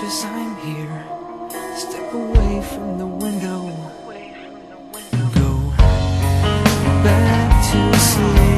precious I'm here. Step away from the window. Go back to sleep.